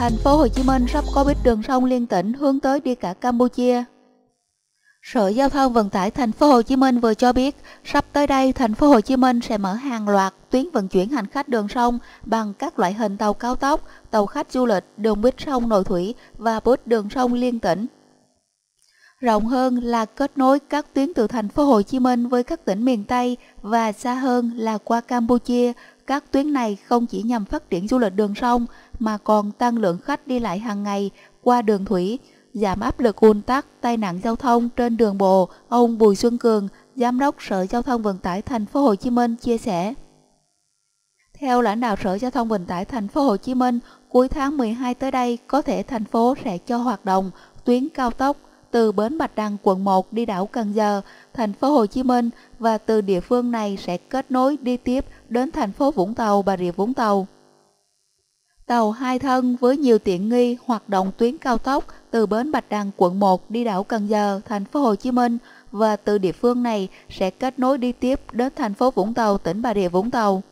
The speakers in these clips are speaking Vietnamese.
thành phố Hồ Chí Minh sắp có buýt đường sông liên tỉnh hướng tới đi cả Campuchia. Sở Giao thông Vận tải thành phố Hồ Chí Minh vừa cho biết, sắp tới đây thành phố Hồ Chí Minh sẽ mở hàng loạt tuyến vận chuyển hành khách đường sông bằng các loại hình tàu cao tốc, tàu khách du lịch, đường buýt sông nội thủy và buýt đường sông liên tỉnh. Rộng hơn là kết nối các tuyến từ thành phố Hồ Chí Minh với các tỉnh miền Tây và xa hơn là qua Campuchia. Các tuyến này không chỉ nhằm phát triển du lịch đường sông mà còn tăng lượng khách đi lại hàng ngày qua đường thủy, giảm áp lực ùn tắc, tai nạn giao thông trên đường bộ, ông Bùi Xuân Cường, Giám đốc Sở Giao thông Vận tải Thành phố Hồ Chí Minh chia sẻ. Theo lãnh đạo Sở Giao thông Vận tải Thành phố Hồ Chí Minh, cuối tháng 12 tới đây có thể thành phố sẽ cho hoạt động tuyến cao tốc từ bến Bạch Đằng quận 1 đi đảo Cần Giờ, thành phố Hồ Chí Minh và từ địa phương này sẽ kết nối đi tiếp đến thành phố Vũng Tàu, Bà Rịa Vũng Tàu. Tàu hai thân với nhiều tiện nghi hoạt động tuyến cao tốc từ bến Bạch Đằng quận 1 đi đảo Cần Giờ, thành phố Hồ Chí Minh và từ địa phương này sẽ kết nối đi tiếp đến thành phố Vũng Tàu, tỉnh Bà Rịa Vũng Tàu.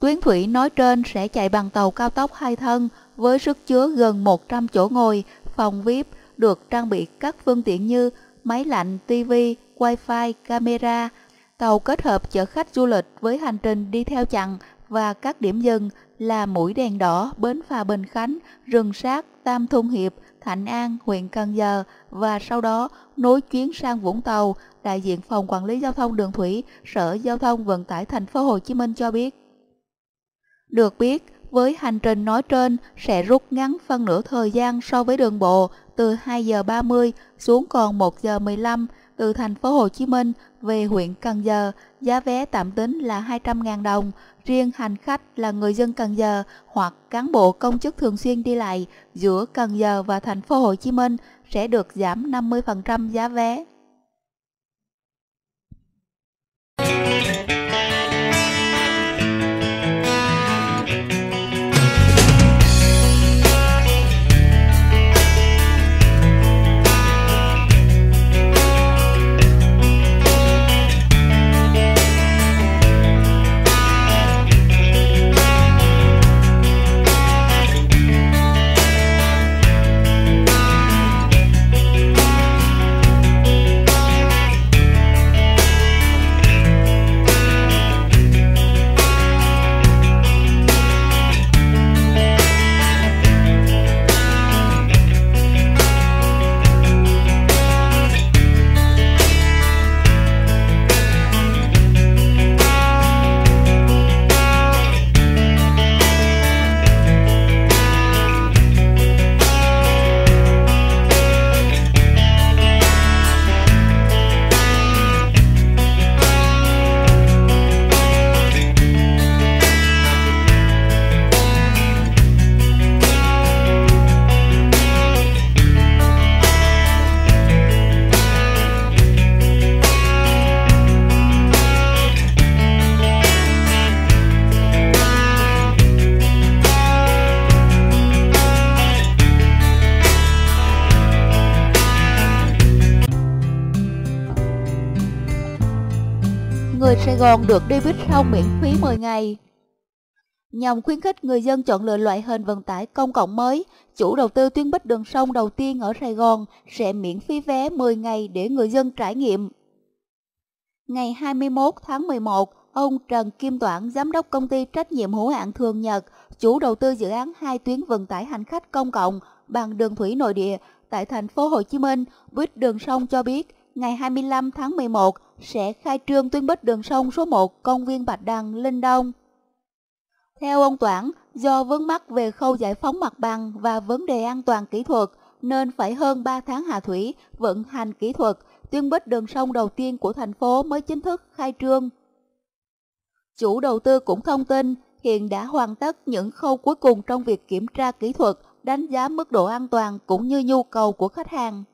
Tuyến thủy nói trên sẽ chạy bằng tàu cao tốc hai thân với sức chứa gần 100 chỗ ngồi, phòng VIP được trang bị các phương tiện như máy lạnh, TV, Wi-Fi, camera. Tàu kết hợp chở khách du lịch với hành trình đi theo chặng và các điểm dừng là mũi đèn đỏ, bến phà Bình Khánh, rừng sát, Tam Thung Hiệp, Thạnh An, huyện Cần Giờ và sau đó nối chuyến sang Vũng Tàu, đại diện phòng quản lý giao thông đường thủy, Sở Giao thông Vận tải thành phố Hồ Chí Minh cho biết. Được biết, với hành trình nói trên sẽ rút ngắn phân nửa thời gian so với đường bộ từ 2 giờ 30 xuống còn 1 giờ 15 từ thành phố Hồ Chí Minh về huyện Cần Giờ, giá vé tạm tính là 200.000 đồng, riêng hành khách là người dân Cần Giờ hoặc cán bộ công chức thường xuyên đi lại giữa Cần Giờ và thành phố Hồ Chí Minh sẽ được giảm 50% giá vé. Người Sài Gòn được đi buýt sông miễn phí 10 ngày. Nhằm khuyến khích người dân chọn lựa loại hình vận tải công cộng mới, chủ đầu tư tuyến bích đường sông đầu tiên ở Sài Gòn sẽ miễn phí vé 10 ngày để người dân trải nghiệm. Ngày 21 tháng 11, ông Trần Kim Toản, giám đốc công ty trách nhiệm hữu hạn Thường Nhật, chủ đầu tư dự án hai tuyến vận tải hành khách công cộng bằng đường thủy nội địa tại thành phố Hồ Chí Minh, buýt đường sông cho biết ngày 25 tháng 11 sẽ khai trương tuyến bích đường sông số 1 công viên Bạch Đằng, Linh Đông. Theo ông Toản, do vướng mắc về khâu giải phóng mặt bằng và vấn đề an toàn kỹ thuật nên phải hơn 3 tháng hạ thủy vận hành kỹ thuật, tuyến bích đường sông đầu tiên của thành phố mới chính thức khai trương. Chủ đầu tư cũng thông tin hiện đã hoàn tất những khâu cuối cùng trong việc kiểm tra kỹ thuật, đánh giá mức độ an toàn cũng như nhu cầu của khách hàng.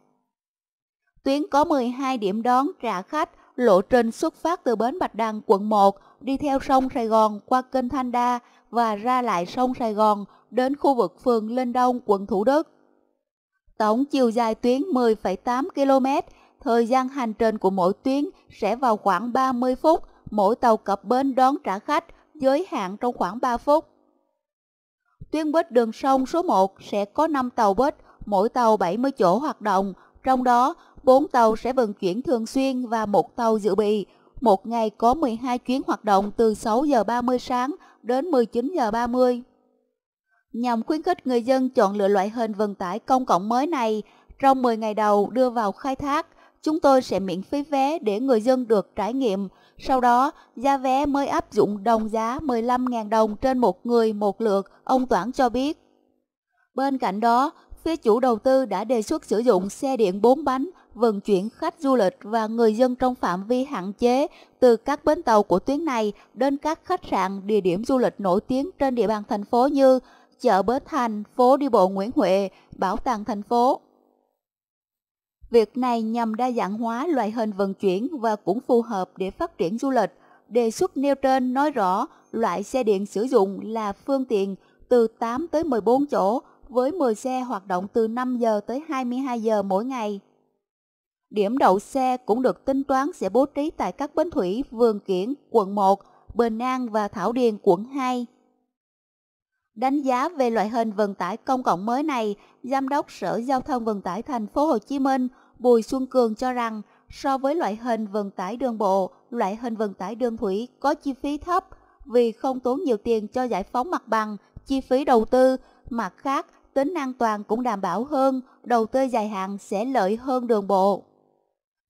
Tuyến có 12 điểm đón trả khách, lộ trình xuất phát từ bến Bạch Đằng, quận 1, đi theo sông Sài Gòn qua kênh Thanh Đa và ra lại sông Sài Gòn đến khu vực phường Linh Đông, quận Thủ Đức. Tổng chiều dài tuyến 10,8 km, thời gian hành trình của mỗi tuyến sẽ vào khoảng 30 phút, mỗi tàu cập bến đón trả khách giới hạn trong khoảng 3 phút. Tuyến buýt đường sông số 1 sẽ có 5 tàu buýt, mỗi tàu 70 chỗ hoạt động, trong đó 4 tàu sẽ vận chuyển thường xuyên và một tàu dự bị. Một ngày có 12 chuyến hoạt động từ 6 giờ 30 sáng đến 19 giờ 30. Nhằm khuyến khích người dân chọn lựa loại hình vận tải công cộng mới này, trong 10 ngày đầu đưa vào khai thác, chúng tôi sẽ miễn phí vé để người dân được trải nghiệm. Sau đó, giá vé mới áp dụng đồng giá 15.000 đồng trên một người một lượt, ông Toản cho biết. Bên cạnh đó, phía chủ đầu tư đã đề xuất sử dụng xe điện 4 bánh vận chuyển khách du lịch và người dân trong phạm vi hạn chế từ các bến tàu của tuyến này đến các khách sạn, địa điểm du lịch nổi tiếng trên địa bàn thành phố như chợ Bến Thành, phố đi bộ Nguyễn Huệ, bảo tàng thành phố. Việc này nhằm đa dạng hóa loại hình vận chuyển và cũng phù hợp để phát triển du lịch. Đề xuất nêu trên nói rõ loại xe điện sử dụng là phương tiện từ 8 tới 14 chỗ với 10 xe hoạt động từ 5 giờ tới 22 giờ mỗi ngày. Điểm đậu xe cũng được tính toán sẽ bố trí tại các bến thủy Vườn Kiển, quận 1, Bình An và Thảo Điền, quận 2. Đánh giá về loại hình vận tải công cộng mới này, Giám đốc Sở Giao thông Vận tải Thành phố Hồ Chí Minh Bùi Xuân Cường cho rằng so với loại hình vận tải đường bộ, loại hình vận tải đường thủy có chi phí thấp vì không tốn nhiều tiền cho giải phóng mặt bằng, chi phí đầu tư, mặt khác tính an toàn cũng đảm bảo hơn, đầu tư dài hạn sẽ lợi hơn đường bộ.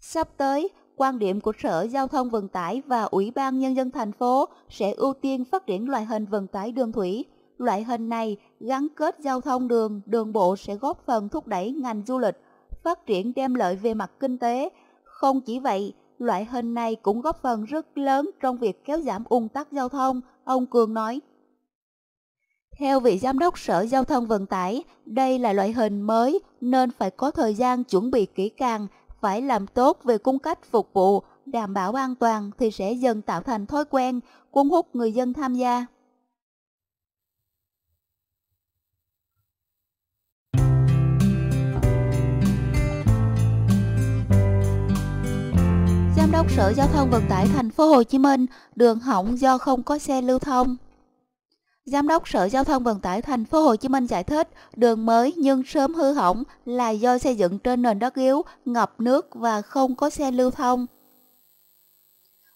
Sắp tới, quan điểm của Sở Giao thông Vận tải và Ủy ban Nhân dân thành phố sẽ ưu tiên phát triển loại hình vận tải đường thủy. Loại hình này gắn kết giao thông đường, đường bộ sẽ góp phần thúc đẩy ngành du lịch, phát triển đem lợi về mặt kinh tế. Không chỉ vậy, loại hình này cũng góp phần rất lớn trong việc kéo giảm ung tắc giao thông, ông Cường nói. Theo vị giám đốc Sở Giao thông Vận tải, đây là loại hình mới nên phải có thời gian chuẩn bị kỹ càng, phải làm tốt về cung cách phục vụ, đảm bảo an toàn thì sẽ dần tạo thành thói quen, cuốn hút người dân tham gia. Giám đốc Sở Giao thông Vận tải Thành phố Hồ Chí Minh đường hỏng do không có xe lưu thông. Giám đốc Sở Giao thông Vận tải Thành phố Hồ Chí Minh giải thích, đường mới nhưng sớm hư hỏng là do xây dựng trên nền đất yếu, ngập nước và không có xe lưu thông.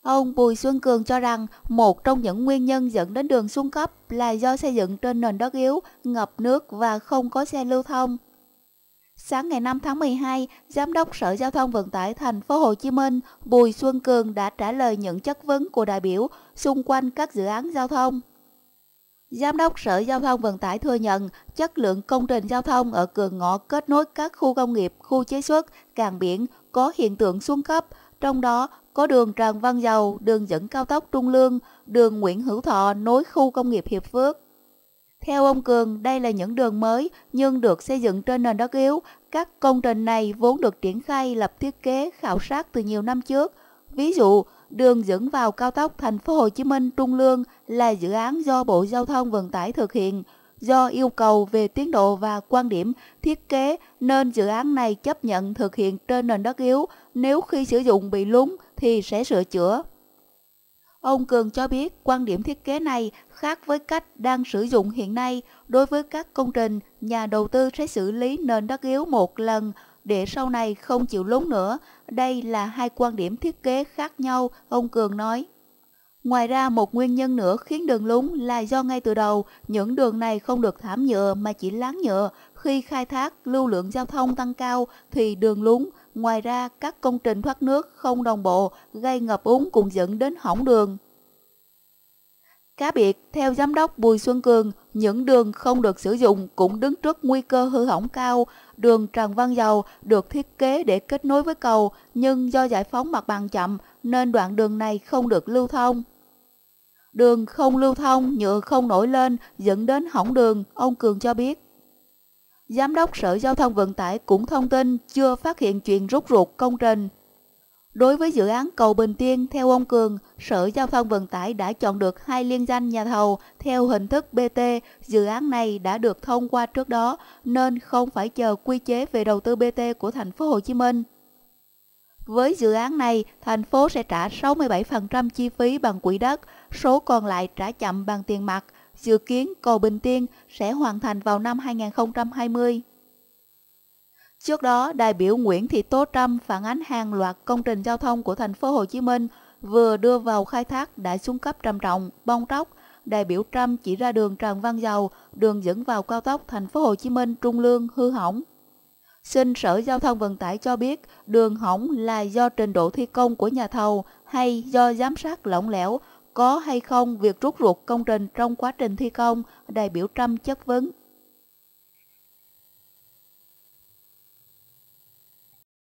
Ông Bùi Xuân Cường cho rằng một trong những nguyên nhân dẫn đến đường xuống cấp là do xây dựng trên nền đất yếu, ngập nước và không có xe lưu thông. Sáng ngày 5 tháng 12, Giám đốc Sở Giao thông Vận tải Thành phố Hồ Chí Minh Bùi Xuân Cường đã trả lời những chất vấn của đại biểu xung quanh các dự án giao thông. Giám đốc Sở Giao thông Vận tải thừa nhận chất lượng công trình giao thông ở cửa ngõ kết nối các khu công nghiệp, khu chế xuất, cảng biển có hiện tượng xuống cấp, trong đó có đường Trần Văn Dầu, đường dẫn cao tốc Trung Lương, đường Nguyễn Hữu Thọ nối khu công nghiệp Hiệp Phước. Theo ông Cường, đây là những đường mới nhưng được xây dựng trên nền đất yếu. Các công trình này vốn được triển khai lập thiết kế khảo sát từ nhiều năm trước. Ví dụ, đường dẫn vào cao tốc thành phố Hồ Chí Minh Trung Lương là dự án do Bộ Giao thông Vận tải thực hiện. Do yêu cầu về tiến độ và quan điểm thiết kế nên dự án này chấp nhận thực hiện trên nền đất yếu, nếu khi sử dụng bị lún thì sẽ sửa chữa. Ông Cường cho biết quan điểm thiết kế này khác với cách đang sử dụng hiện nay đối với các công trình, nhà đầu tư sẽ xử lý nền đất yếu một lần để sau này không chịu lún nữa. Đây là hai quan điểm thiết kế khác nhau, ông Cường nói. Ngoài ra một nguyên nhân nữa khiến đường lún là do ngay từ đầu những đường này không được thảm nhựa mà chỉ láng nhựa. Khi khai thác lưu lượng giao thông tăng cao thì đường lún. Ngoài ra các công trình thoát nước không đồng bộ gây ngập úng cũng dẫn đến hỏng đường. Cá biệt, theo giám đốc Bùi Xuân Cường, những đường không được sử dụng cũng đứng trước nguy cơ hư hỏng cao. Đường Trần Văn Dầu được thiết kế để kết nối với cầu, nhưng do giải phóng mặt bằng chậm nên đoạn đường này không được lưu thông. Đường không lưu thông, nhựa không nổi lên, dẫn đến hỏng đường, ông Cường cho biết. Giám đốc Sở Giao thông Vận tải cũng thông tin chưa phát hiện chuyện rút ruột công trình. Đối với dự án cầu Bình Tiên, theo ông Cường, Sở Giao thông Vận tải đã chọn được hai liên danh nhà thầu theo hình thức BT. Dự án này đã được thông qua trước đó nên không phải chờ quy chế về đầu tư BT của thành phố Hồ Chí Minh. Với dự án này, thành phố sẽ trả 67% chi phí bằng quỹ đất, số còn lại trả chậm bằng tiền mặt. dự kiến cầu Bình Tiên sẽ hoàn thành vào năm 2020. Trước đó, đại biểu Nguyễn Thị Tố Trâm phản ánh hàng loạt công trình giao thông của thành phố Hồ Chí Minh vừa đưa vào khai thác đã xuống cấp trầm trọng, bong tróc. Đại biểu Trâm chỉ ra đường Trần Văn Dầu, đường dẫn vào cao tốc thành phố Hồ Chí Minh Trung Lương hư hỏng. Xin Sở Giao thông Vận tải cho biết đường hỏng là do trình độ thi công của nhà thầu hay do giám sát lỏng lẻo, có hay không việc rút ruột công trình trong quá trình thi công, đại biểu Trâm chất vấn.